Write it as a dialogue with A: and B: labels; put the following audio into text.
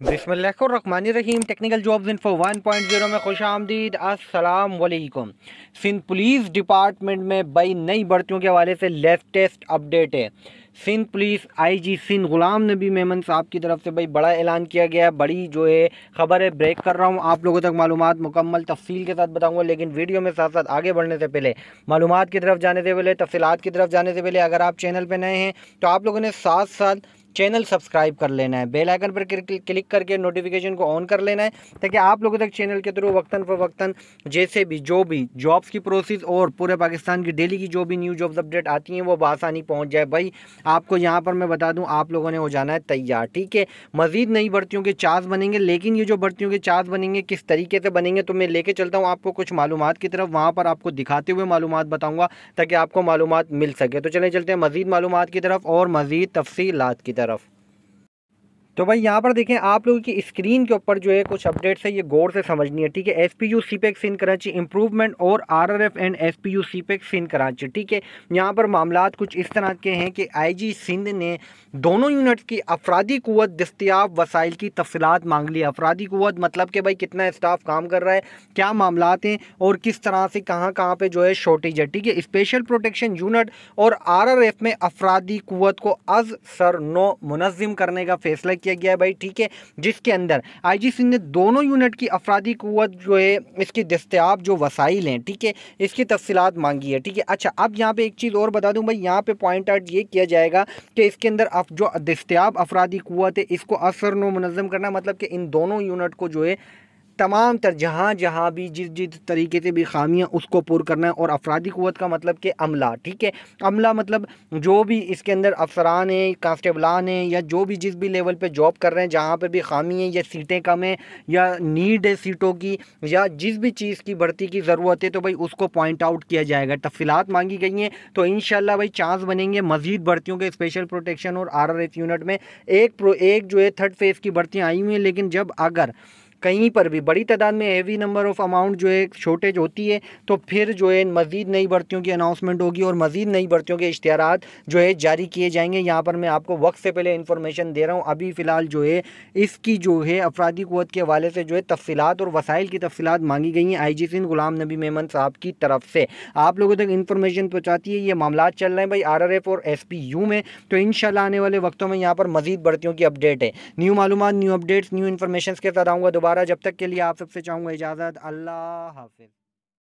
A: بسم اللہ الرحمن الرحیم، ٹیکنیکل جابز انفو 1.0 میں خوش آمدید۔ السلام علیکم۔ سندھ پولیس ڈپارٹمنٹ میں بئی نئی بھرتیوں کے حوالے سے لیٹسٹ اپڈیٹ ہے۔ Sindh police I G Sindh Ghulam Nabi Memon صاحب کی طرف سے بھائی بڑا اعلان کیا گیا ہے۔ بڑی جو ہے خبر ہے، بریک کر رہا ہوں، آپ لوگوں تک معلومات مکمل تفصیل کے ساتھ بتاؤں گا۔ لیکن ویڈیو میں ساتھ ساتھ آگے بڑھنے سے پہلے، معلومات کی طرف جانے سے پہلے، تفصیلات کی طرف جانے سے پہلے، اگر آپ چینل پہ نئے ہیں تو آپ لوگوں نے ساتھ ساتھ چینل سبسکرائب کر لینا ہے۔ بیل آئکن پر کلک کر کے نوٹیفیکیشن کو آن کر لینا ہے تاکہ آپ لوگوں تک چینل کے تھرو وقتاً فوقتاً جیسے بھی جو بھی جابس کی پروسیس اور پورے پاکستان کی ڈیلی کی جو بھی نیو جابس اپڈیٹ آتی ہیں وہ بآسانی پہنچ جائے۔ بھائی، آپ کو یہاں پر میں بتا دوں، آپ لوگوں نے ہو جانا ہے تیار، ٹھیک ہے؟ مزید نئی بھرتیوں کے چارج بنیں گے، لیکن یہ جو بھرتیوں کے چارج بنیں گے، کس طریقے سے بنیں گے، تو میں لے کے چلتا ہوں آپ کو کچھ معلومات کی طرف۔ وہاں پر آپ کو دکھاتے ہوئے معلومات بتاؤں گا تاکہ آپ کو معلومات مل سکے۔ تو چلیں چلتے ہیں مزید معلومات کی طرف اور مزید تفصیلات کی طرف۔ of تو بھائی یہاں پر دیکھیں، آپ لوگوں کی اسکرین کے اوپر جو ہے کچھ اپڈیٹس ہے یہ غور سے سمجھنی ہے، ٹھیک ہے؟ ایس پی یو سی پیک سین کراچی امپروومنٹ اور R R F and S P U CPEC سین کراچی ٹھیک ہے؟ یہاں پر معاملات کچھ اس طرح کے ہیں کہ آئی جی سندھ نے دونوں یونٹس کی افرادی قوت دستیاب وسائل کی تفصیلات مانگ لی۔ افرادی قوت مطلب کہ بھائی کتنا اسٹاف کام کر رہا ہے، کیا معاملات ہیں اور کس طرح سے کہاں کہاں پہ جو ہے شارٹیج ہے، ٹھیک ہے؟ اسپیشل پروٹیکشن یونٹ اور آر آر ایف میں افرادی قوت کو از سر نو منظم کرنے کا فیصلہ کیا گیا ہے بھائی؟ ٹھیک ہے، جس کے اندر آئی جی سندھ نے دونوں یونٹ کی افرادی قوت جو ہے، اس کی دستیاب جو وسائل ہیں، ٹھیک ہے، اس کی تفصیلات مانگی ہے، ٹھیک ہے۔ اچھا اب یہاں پہ ایک چیز اور بتا دوں بھائی، یہاں پہ پوائنٹ آؤٹ یہ کیا جائے گا کہ اس کے اندر جو دستیاب افرادی قوت ہے، اس کو اثر نو منظم کرنا مطلب کہ ان دونوں یونٹ کو جو ہے تمام تر، جہاں جہاں بھی جس جس طریقے سے بھی خامیاں اس کو پر کرنا ہے اور افرادی قوت کا مطلب کہ عملہ، ٹھیک ہے؟ عملہ مطلب جو بھی اس کے اندر افسران ہیں، کانسٹیبلان ہیں یا جو بھی جس بھی لیول پہ جاب کر رہے ہیں، جہاں پہ بھی خامی ہیں یا سیٹیں کم ہیں یا نیڈ ہے سیٹوں کی یا جس بھی چیز کی بڑھتی کی ضرورت ہے، تو بھائی اس کو پوائنٹ آؤٹ کیا جائے گا۔ تفصیلات مانگی گئی ہیں تو انشاءاللہ بھائی چانس بنیں گے مزید بھرتیوں کے اسپیشل پروٹیکشن اور آر آر ایف یونٹ میں۔ ایک پرو ایک جو ہے تھرڈ فیز کی بھرتیاں آئی ہوئی ہیں، لیکن جب اگر کہیں پر بھی۔ بڑی تعداد میں ہیوی نمبر آف اماؤنٹ جو ہے شارٹیج ہوتی ہے، تو پھر جو ہے مزید نئی بھرتیوں کی اناؤنسمنٹ ہوگی اور مزید نئی بھرتیوں کے اشتہارات جو ہے جاری کیے جائیں گے۔ یہاں پر میں آپ کو وقت سے پہلے انفارمیشن دے رہا ہوں۔ ابھی فی الحال جو ہے اس کی جو ہے افرادی قوت کے حوالے سے جو ہے تفصیلات اور وسائل کی تفصیلات مانگی گئی ہیں آئی جی سندھ غلام نبی میمن صاحب کی طرف سے۔ آپ لوگوں تک انفارمیشن پہنچاتی ہے، یہ معاملات چل رہے ہیں بھائی۔ آر آر ایف اور ایس پی یو میں تو ان آنے والے وقتوں میں یہاں پر مزید بھرتیوں کی اپڈیٹ ہے۔ نیو معلومات نیو اپڈیٹس نیو انفارمیشن کے ساتھ آؤں گا دوبارہ۔ دوبارہ جب تک کے لیے آپ سب سے چاہوں گا اجازت اللہ حافظ۔